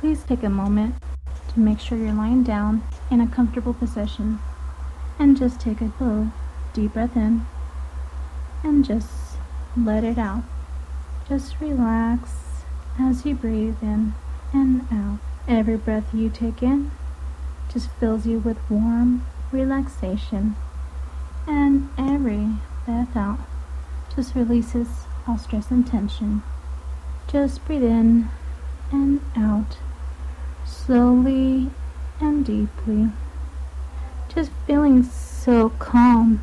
please take a moment to make sure you're lying down in a comfortable position and just take a deep breath in and just let it out. Just relax as you breathe in and out. Every breath you take in just fills you with warm relaxation, and every breath out just releases all stress and tension. Just breathe in and out slowly and deeply. Just feeling so calm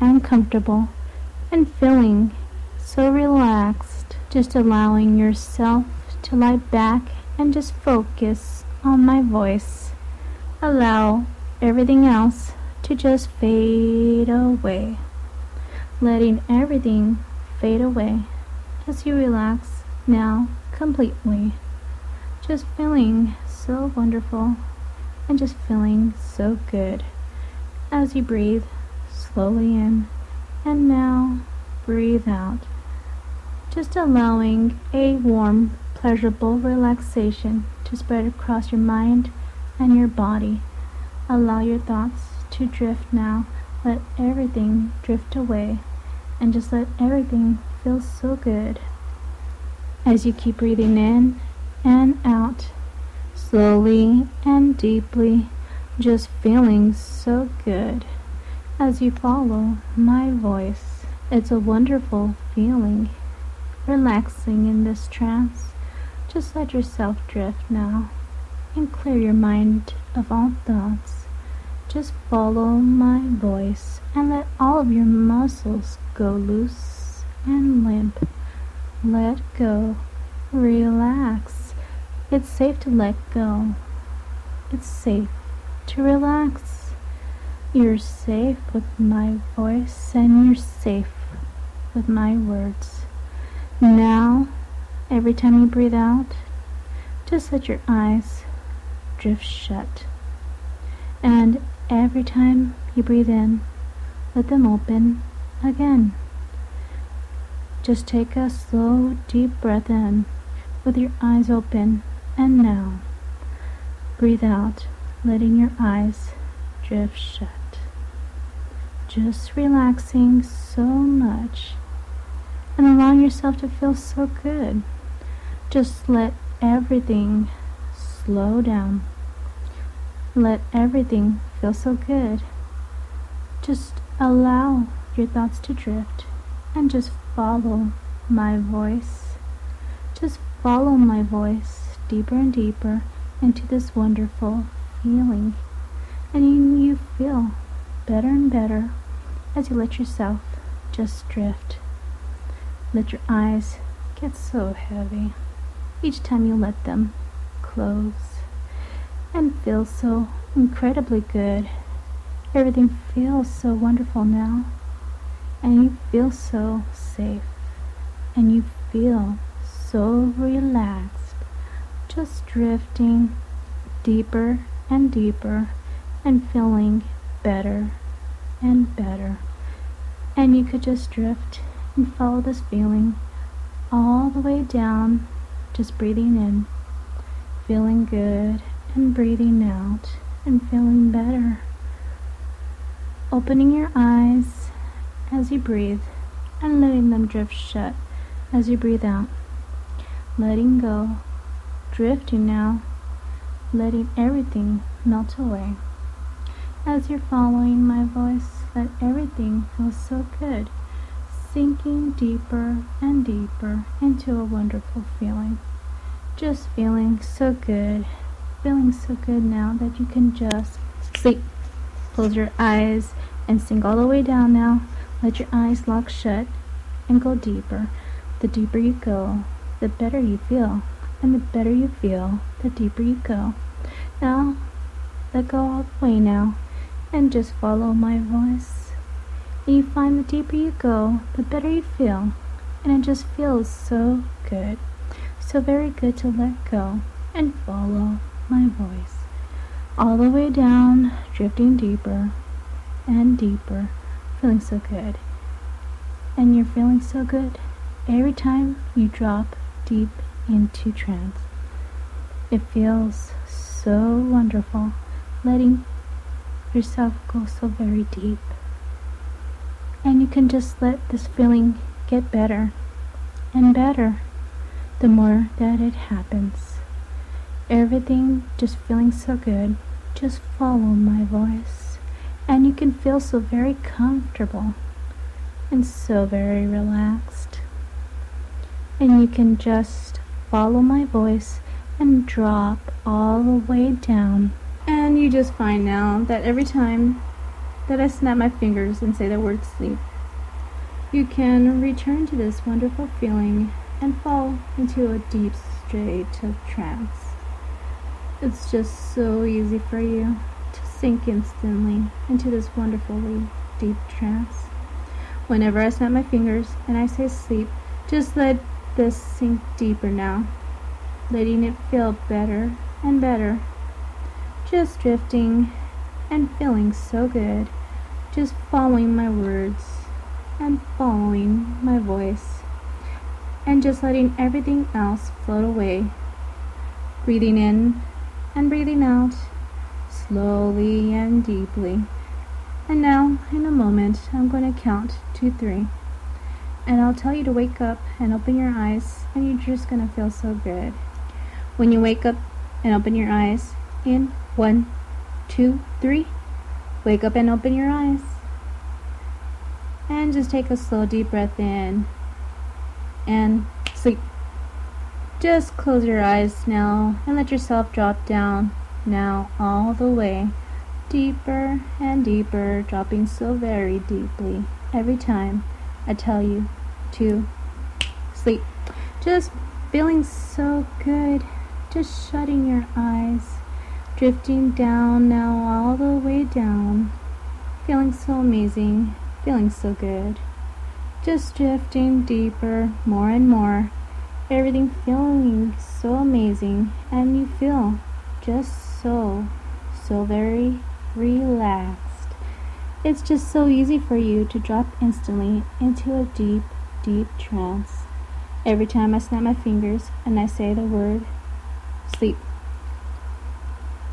and comfortable and feeling so relaxed. Just allowing yourself to lie back and just focus on my voice. Allow everything else to just fade away. Letting everything fade away as you relax now completely. Just feeling so wonderful and just feeling so good as you breathe slowly in and now breathe out. Just allowing a warm, pleasurable relaxation to spread across your mind and your body. Allow your thoughts to drift now. Let everything drift away and just let everything feel so good as you keep breathing in and out slowly and deeply, just feeling so good as you follow my voice. It's a wonderful feeling, relaxing in this trance. Just let yourself drift now and clear your mind of all thoughts. Just follow my voice and let all of your muscles go loose and limp. Let go. Relax. It's safe to let go. It's safe to relax. You're safe with my voice and you're safe with my words. Now, every time you breathe out, just let your eyes drift shut. And every time you breathe in, let them open again. Just take a slow, deep breath in with your eyes open, and now breathe out, letting your eyes drift shut. Just relaxing so much and allowing yourself to feel so good. Just let everything slow down. Let everything feel so good. Just allow your thoughts to drift and just follow my voice. Just follow my voice deeper and deeper into this wonderful feeling. And you, you feel better and better as you let yourself just drift. Let your eyes get so heavy each time you let them close and feel so incredibly good. Everything feels so wonderful now, and you feel so safe, and you feel so relaxed, just drifting deeper and deeper and feeling better and better. And you could just drift and follow this feeling all the way down, just breathing in, feeling good, and breathing out, and feeling better. Opening your eyes as you breathe and letting them drift shut as you breathe out. Letting go, drifting now, letting everything melt away. As you're following my voice, let everything feel so good, sinking deeper and deeper into a wonderful feeling. Just feeling so good, feeling so good now that you can just sleep. Close your eyes and sink all the way down now. Let your eyes lock shut and go deeper. The deeper you go, the better you feel. And the better you feel, the deeper you go. Now, let go all the way now and just follow my voice. And you find the deeper you go, the better you feel. And it just feels so good. So very good to let go and follow my voice. All the way down, drifting deeper and deeper, feeling so good. And you're feeling so good every time you drop deep into trance. It feels so wonderful letting yourself go so very deep. And you can just let this feeling get better and better the more that it happens. Everything just feeling so good. Just follow my voice. And you can feel so very comfortable and so very relaxed. And you can just follow my voice and drop all the way down. And you just find now that every time that I snap my fingers and say the word sleep, you can return to this wonderful feeling and fall into a deep state of trance. It's just so easy for you to sink instantly into this wonderfully deep trance. Whenever I snap my fingers and I say sleep, just let this sink deeper now, letting it feel better and better. Just drifting and feeling so good, just following my words and following my voice and just letting everything else float away. Breathing in and breathing out slowly and deeply. And now, in a moment, I'm going to count to three. And I'll tell you to wake up and open your eyes, and you're just to feel so good. When you wake up and open your eyes, in one, two, three, wake up and open your eyes. And just take a slow, deep breath in and sleep. Just close your eyes now and let yourself drop down now all the way deeper and deeper, dropping so very deeply every time I tell you to sleep. Just feeling so good, just shutting your eyes, drifting down now all the way down, feeling so amazing, feeling so good. Just drifting deeper, more and more, everything feeling so amazing, and you feel just so, so very relaxed. It's just so easy for you to drop instantly into a deep, deep trance. Every time I snap my fingers and I say the word sleep,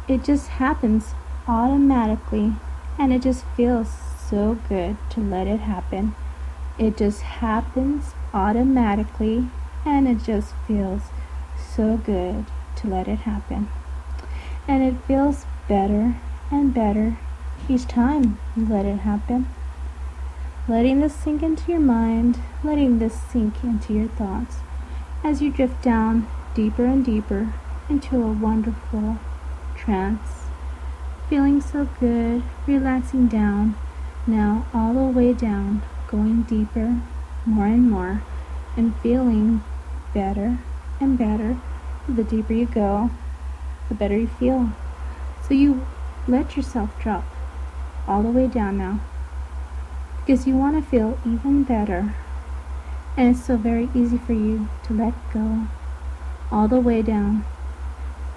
it just happens automatically and it just feels so good to let it happen. It just happens automatically and it just feels so good to let it happen. And it feels better and better each time you let it happen. Letting this sink into your mind, letting this sink into your thoughts as you drift down deeper and deeper into a wonderful trance. Feeling so good, relaxing down, now all the way down going deeper, more and more, and feeling better and better. The deeper you go, the better you feel. So you let yourself drop all the way down now because you want to feel even better. And it's so very easy for you to let go all the way down.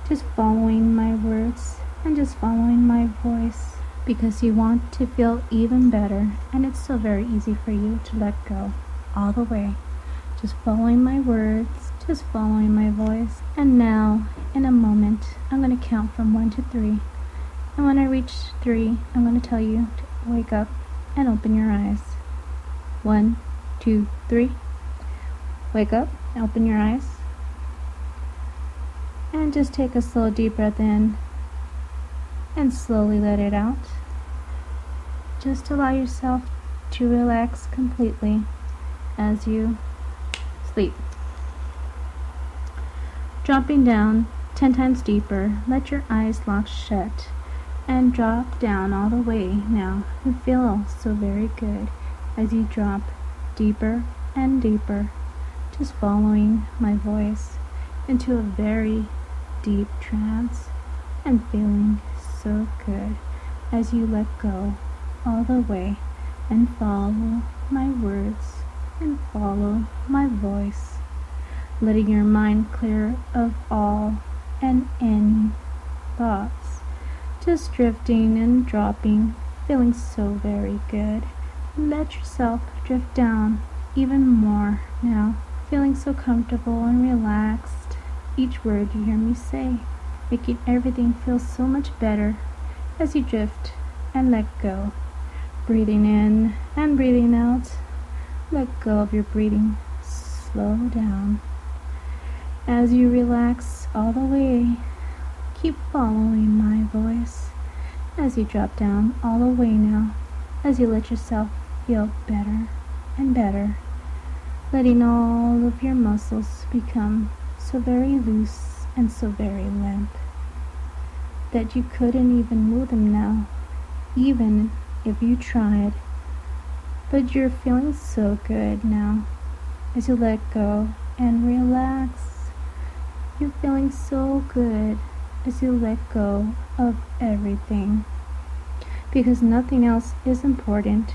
Just following my words and just following my voice because you want to feel even better. And it's so very easy for you to let go all the way. Just following my words just following my voice. And now in a moment i'm going to count from one to three. And when i reach three i'm going to tell you to wake up and open your eyes. One two three. Wake up open your eyes. And just take a slow deep breath in. And slowly let it out. Just allow yourself to relax completely as you sleep. Dropping down 10 times deeper, let your eyes lock shut and drop down all the way. Now and feel so very good as you drop deeper and deeper, just following my voice into a very deep trance and feeling so good as you let go all the way and follow my words and follow my voice, letting your mind clear of all and any thoughts, just drifting and dropping, feeling so very good. Let yourself drift down even more now, feeling so comfortable and relaxed each word you hear me say, making everything feel so much better as you drift and let go. Breathing in and breathing out. Let go of your breathing. Slow down. As you relax all the way, keep following my voice as you drop down all the way now, as you let yourself feel better and better, letting all of your muscles become so very loose and so very limp that you couldn't even move them now, even if you tried. But you're feeling so good now as you let go and relax. You're feeling so good as you let go of everything. Because nothing else is important,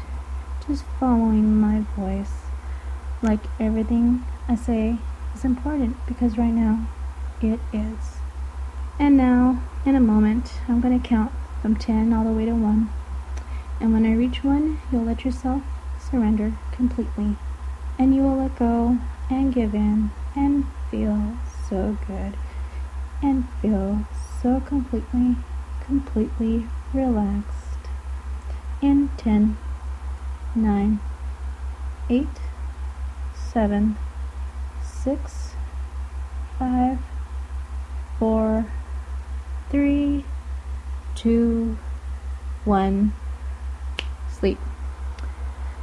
just following my voice. Like everything I say is important because right now it is. And now, in a moment, I'm going to count from 10 all the way to 1. And when I reach 1, you'll let yourself surrender completely. And you will let go and give in and feel so good. And feel so completely, completely relaxed. In 10, 9, 8, 7, six, five, four, three, two, one. Sleep.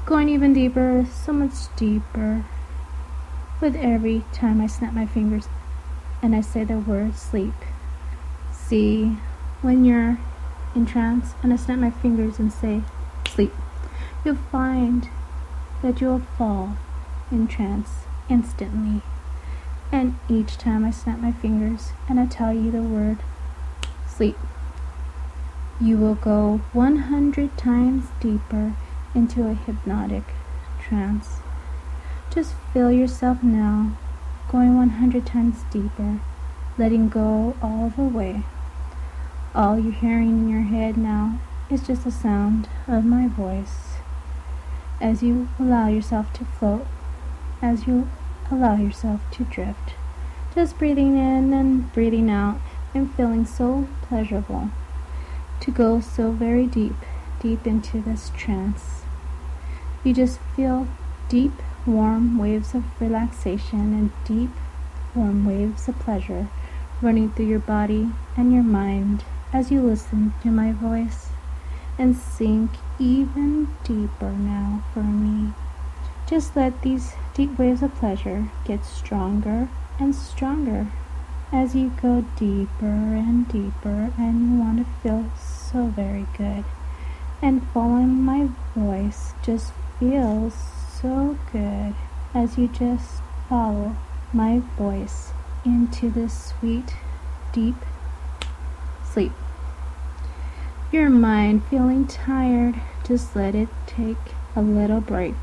Going even deeper, so much deeper. With every time I snap my fingers and I say the word sleep. See, when you're in trance and I snap my fingers and say sleep, you'll find that you'll fall in trance instantly. And each time I snap my fingers and I tell you the word sleep, you will go 100 times deeper into a hypnotic trance. Just feel yourself now going 100 times deeper, letting go all the way. All you're hearing in your head now is just the sound of my voice as you allow yourself to float, as you allow yourself to drift. Just breathing in and breathing out and feeling so pleasurable to go so very deep, deep into this trance. You just feel deep, warm waves of relaxation and deep, warm waves of pleasure running through your body and your mind as you listen to my voice and sink even deeper now for me. Just let these deep waves of pleasure get stronger and stronger as you go deeper and deeper and you want to feel so very good. And following my voice just feels so good as you just follow my voice into this sweet, deep sleep. Your mind feeling tired, just let it take a little break.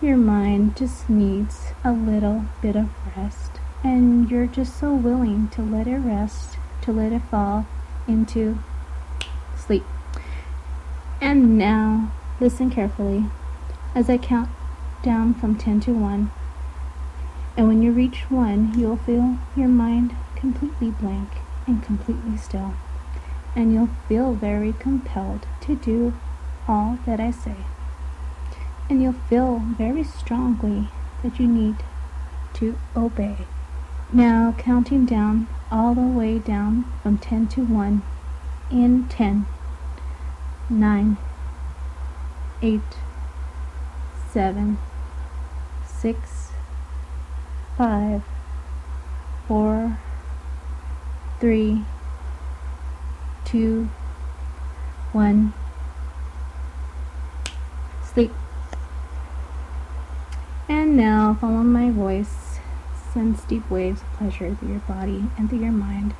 Your mind just needs a little bit of rest, and you're just so willing to let it rest, to let it fall into sleep. And now, listen carefully as I count down from 10 to 1. And when you reach 1, you'll feel your mind completely blank and completely still. And you'll feel very compelled to do all that I say and you'll feel very strongly that you need to obey. Now, counting down all the way down from 10 to 1 in 10, 9, 8, 7, 6, 5, 4, 3, 2, 1. Sleep. And now, follow my voice, sends deep waves of pleasure through your body and through your mind.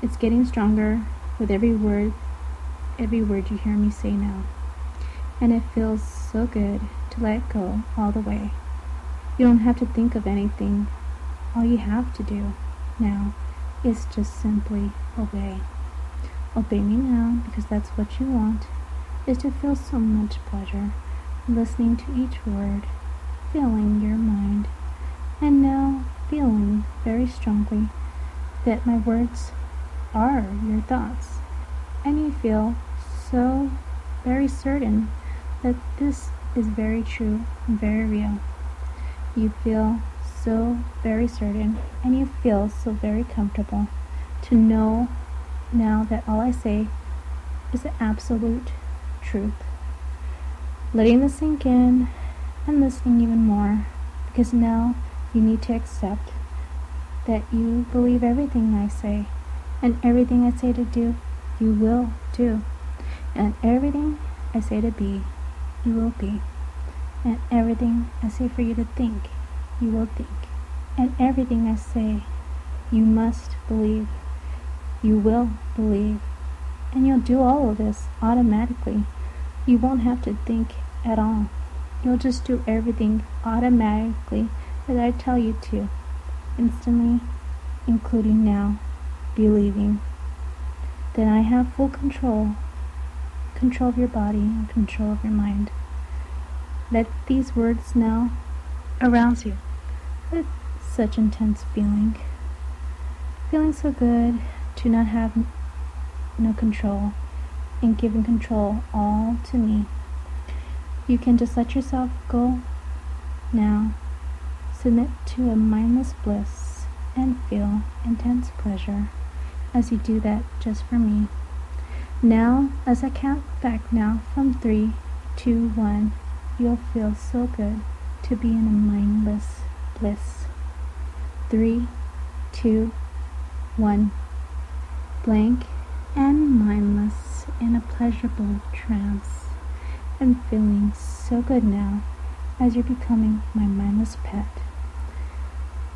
It's getting stronger with every word, every word you hear me say now. And it feels so good to let go all the way. You don't have to think of anything. All you have to do now is just simply obey. Obey me now because that's what you want, is to feel so much pleasure listening to each word filling your mind. And now feeling very strongly that my words are your thoughts, and you feel so very certain that this is very true very real. You feel so very certain and you feel so very comfortable to know now that all I say is the absolute truth. Letting this sink in and listening even more because now you need to accept that you believe everything I say and everything I say to do, you will do. And everything I say to be, you will be. And everything I say for you to think, you will think. And everything I say, you must believe. You will believe. And you'll do all of this automatically. You won't have to think at all. You'll just do everything automatically that I tell you to, instantly, including now, believing Then I have full control, control of your body and control of your mind. Let these words now arouse you with such intense feeling. Feeling so good to not have no control and giving control all to me. You can just let yourself go now. Submit to a mindless bliss and feel intense pleasure as you do that just for me. Now, as I count back now from three, two, one, You'll feel so good to be in a mindless bliss. Three, two, one. Blank and mindless in a pleasurable trance and feeling so good now as you're becoming my mindless pet.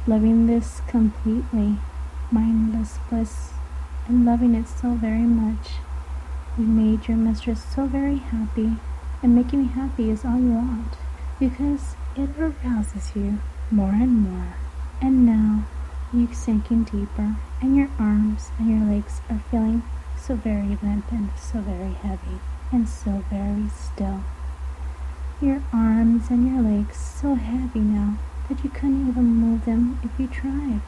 Loving this completely, mindless bliss, and loving it so very much. You made your mistress so very happy and making me happy is all you want because it arouses you more and more. And now you sinking deeper, and your arms and your legs are feeling so very limp and so very heavy and so very still. Your arms and your legs so heavy now that you couldn't even move them if you tried.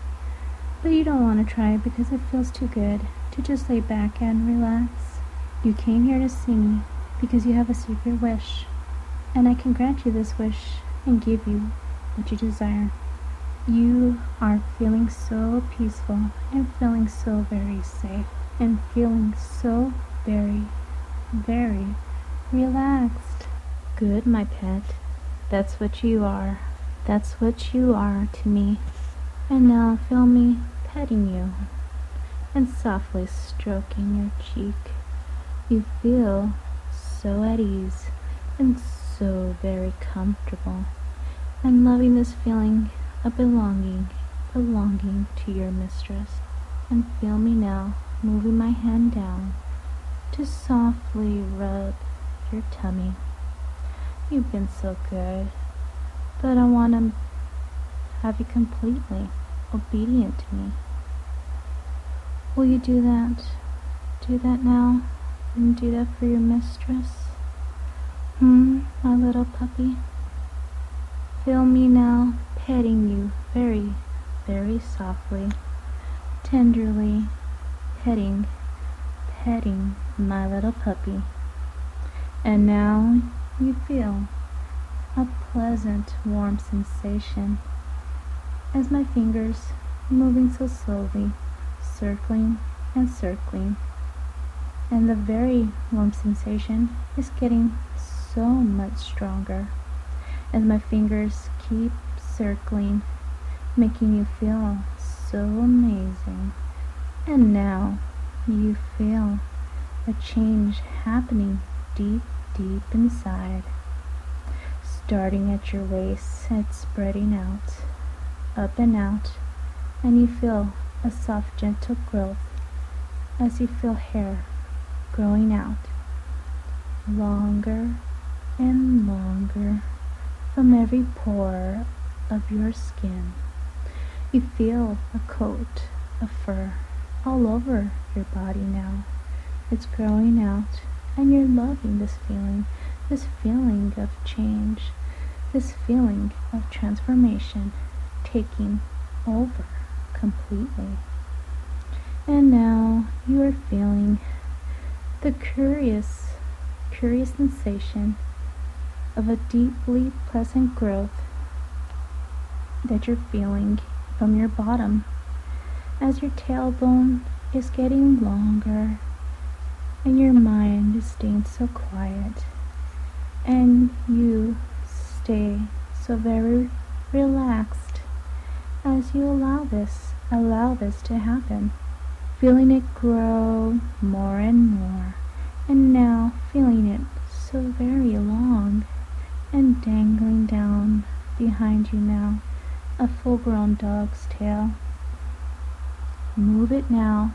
But you don't want to try because it feels too good to just lay back and relax. You came here to see me because you have a secret wish, and I can grant you this wish and give you what you desire. You are feeling so peaceful and feeling so very safe and feeling so very, very relaxed. Good, my pet. That's what you are. That's what you are to me. And now feel me petting you and softly stroking your cheek. You feel so at ease and so very comfortable and loving this feeling of belonging, belonging to your mistress. And feel me now moving my hand down to softly rub your tummy. You've been so good, but I want to have you completely obedient to me. Will you do that? Do that now? And do that for your mistress? Hmm, my little puppy? Feel me now petting you very, very softly, tenderly, petting, petting my little puppy. And now you feel a pleasant, warm sensation as my fingers moving so slowly, circling and circling and the very warm sensation is getting so much stronger as my fingers keep circling, making you feel so amazing. And now you feel a change happening deep, deep inside, starting at your waist and spreading out, up and out, and you feel a soft, gentle growth as you feel hair growing out longer and longer from every pore of your skin. You feel a coat of fur all over your body now. It's growing out, and you're loving this feeling, this feeling of change, this feeling of transformation taking over completely. And now you are feeling the curious, curious sensation of a deeply pleasant growth that you're feeling from your bottom. As your tailbone is getting longer and your mind is staying so quiet and you stay so very relaxed as you allow this allow this to happen feeling it grow more and more and now feeling it so very long and dangling down behind you now a full-grown dog's tail move it now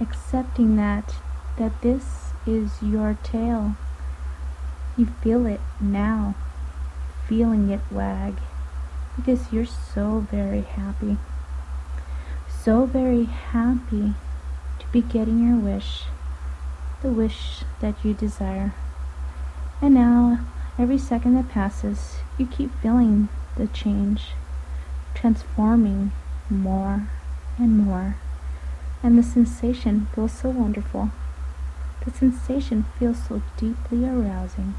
accepting that that this is your tail you feel it now, feeling it wag, because you're so very happy. So very happy be getting your wish, the wish that you desire. And now, every second that passes, you keep feeling the change, transforming more and more. And the sensation feels so wonderful. The sensation feels so deeply arousing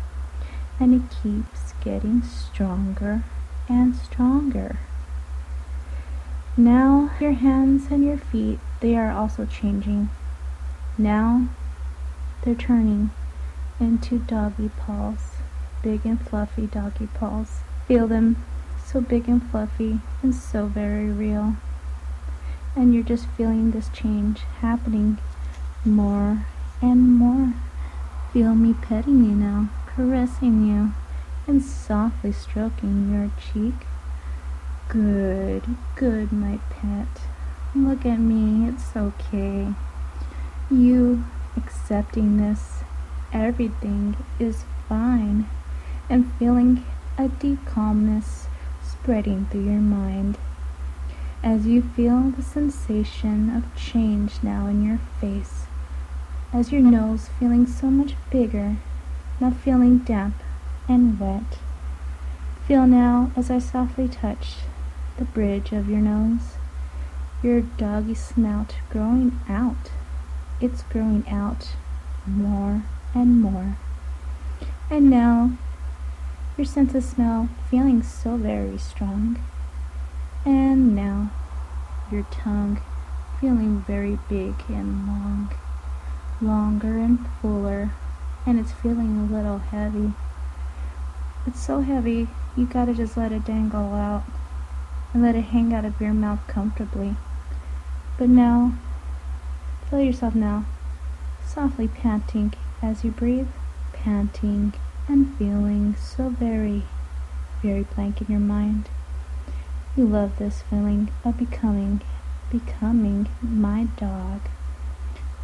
and it keeps getting stronger and stronger. Now your hands and your feet, they are also changing. Now they're turning into doggy paws, big and fluffy doggy paws. Feel them so big and fluffy and so very real. And you're just feeling this change happening more and more. Feel me petting you now caressing you and softly stroking your cheek. Good, good, my pet. Look at me, it's okay. You accepting this, everything is fine, and feeling a deep calmness spreading through your mind as you feel the sensation of change now in your face, as your nose feeling so much bigger not feeling damp and wet. Feel now as I softly touch the bridge of your nose, your doggy snout growing out. It's growing out more and more. And now, your sense of smell feeling so very strong. And now, your tongue feeling very big and long, longer and fuller and it's feeling a little heavy. It's so heavy, you gotta just let it dangle out and let it hang out of your mouth comfortably. But now, feel yourself now, softly panting as you breathe, panting and feeling so very, very blank in your mind. You love this feeling of becoming, becoming my dog,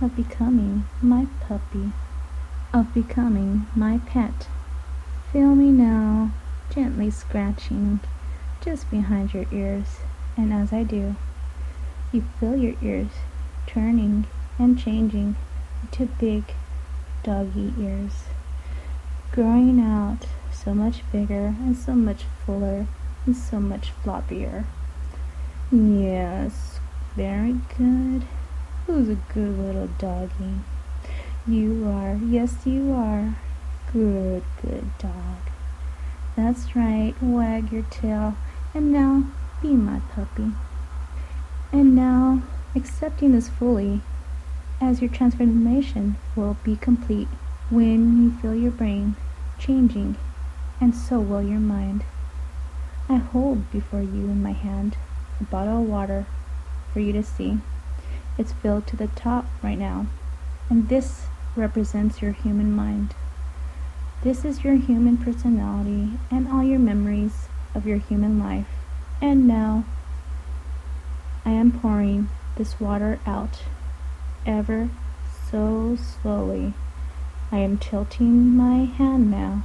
of becoming my puppy of becoming my pet. Feel me now, gently scratching just behind your ears, and as I do, you feel your ears turning and changing to big doggy ears, growing out so much bigger and so much fuller and so much floppier. Yes, very good. Who's a good little doggy? You are. Yes, you are. Good, good dog. That's right. Wag your tail. And now, be my puppy. And now, accepting this fully, as your transformation will be complete when you feel your brain changing, and so will your mind. I hold before you in my hand a bottle of water for you to see. It's filled to the top right now, and this represents your human mind. This is your human personality and all your memories of your human life. And now, I am pouring this water out ever so slowly. I am tilting my hand now,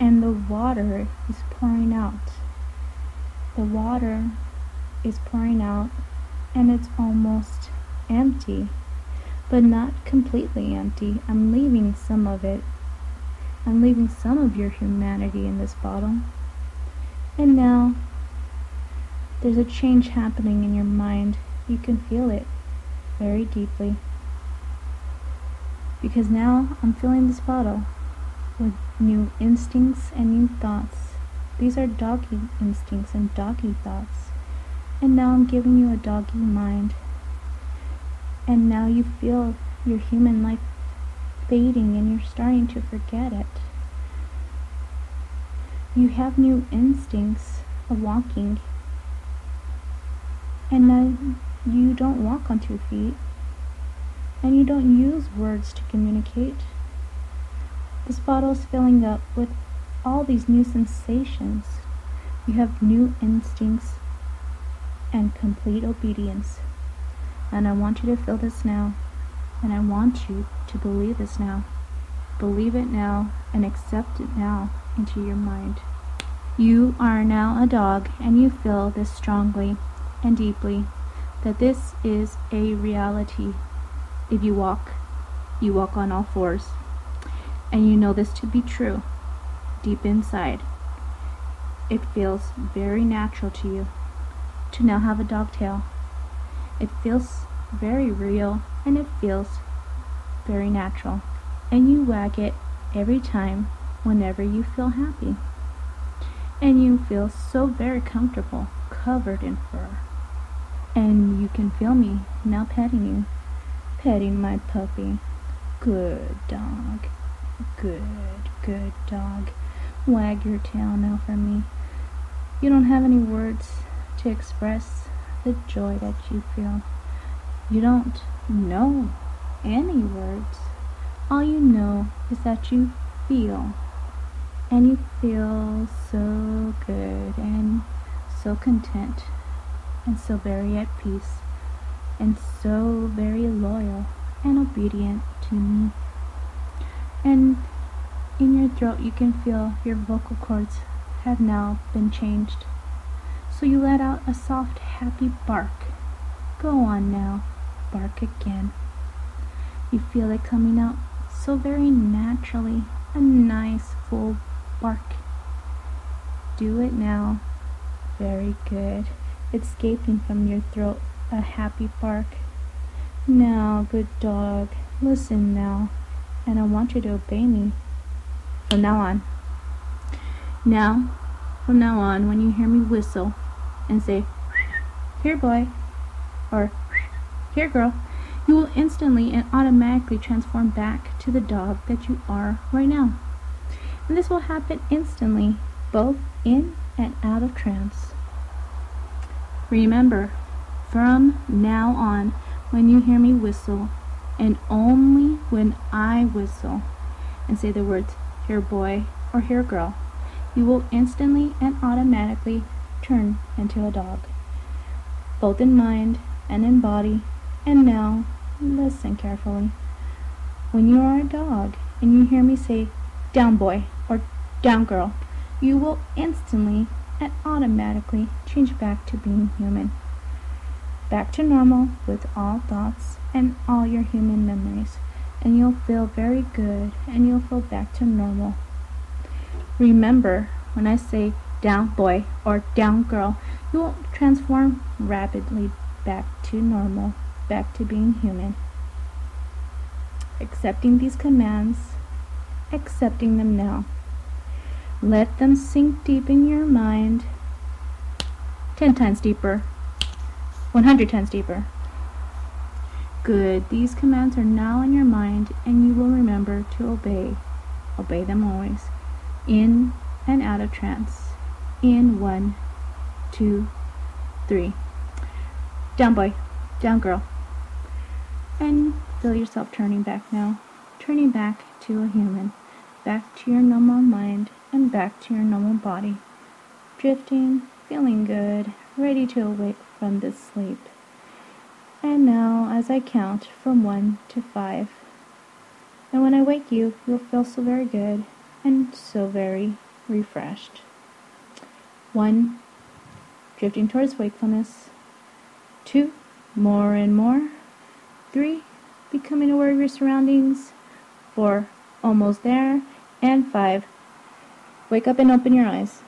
and the water is pouring out. The water is pouring out, and it's almost empty but not completely empty. I'm leaving some of it. I'm leaving some of your humanity in this bottle. And now, There's a change happening in your mind. You can feel it very deeply. Because now I'm filling this bottle with new instincts and new thoughts. These are doggy instincts and doggy thoughts. And now I'm giving you a doggy mind. And now you feel your human life fading and you're starting to forget it. You have new instincts of walking and now you don't walk on two feet. And you don't use words to communicate. This bottle is filling up with all these new sensations. You have new instincts and complete obedience. And I want you to feel this now. And I want you to believe this now. Believe it now and accept it now into your mind. You are now a dog and you feel this strongly and deeply that this is a reality. If you walk, you walk on all fours. And you know this to be true deep inside. It feels very natural to you to now have a dog tail. It feels very real and it feels very natural. And you wag it every time whenever you feel happy. And you feel so very comfortable, covered in fur. And you can feel me now petting you. Petting my puppy. Good dog. Good, good dog. Wag your tail now for me. You don't have any words to express the joy that you feel. You don't know any words. All you know is that you feel. And you feel so good and so content and so very at peace, and so very loyal and obedient to me. And in your throat, you can feel your vocal cords have now been changed. So you let out a soft, happy bark. Go on now, bark again. You feel it coming out so very naturally, a nice, full bark. Do it now. Very good escaping from your throat a happy bark. Now, good dog, listen now, and I want you to obey me from now on. Now, from now on, when you hear me whistle and say, Here, boy, or Here, girl, you will instantly and automatically transform back to the dog that you are right now. And this will happen instantly, both in and out of trance. Remember, from now on, when you hear me whistle, and only when I whistle, and say the words, here boy or here girl, you will instantly and automatically turn into a dog, both in mind and in body. And now, listen carefully. When you are a dog and you hear me say, down boy or down girl, you will instantly and automatically change back to being human. Back to normal with all thoughts and all your human memories, and you'll feel very good and you'll feel back to normal. Remember, when I say down boy or down girl, you will transform rapidly back to normal, back to being human. Accepting these commands, accepting them now. Let them sink deep in your mind. 10 times deeper. 100 times deeper. Good. These commands are now in your mind and you will remember to obey. Obey them always. In and out of trance. In one, two, three. Down boy. Down girl. And feel yourself turning back now. Turning back to a human. Back to your normal mind and back to your normal body, drifting, feeling good, ready to awake from this sleep. And now, as I count from one to five, and when I wake you, you'll feel so very good and so very refreshed. One, drifting towards wakefulness. Two, more and more. Three, becoming aware of your surroundings. Four, almost there. And five, Wake up and open your eyes.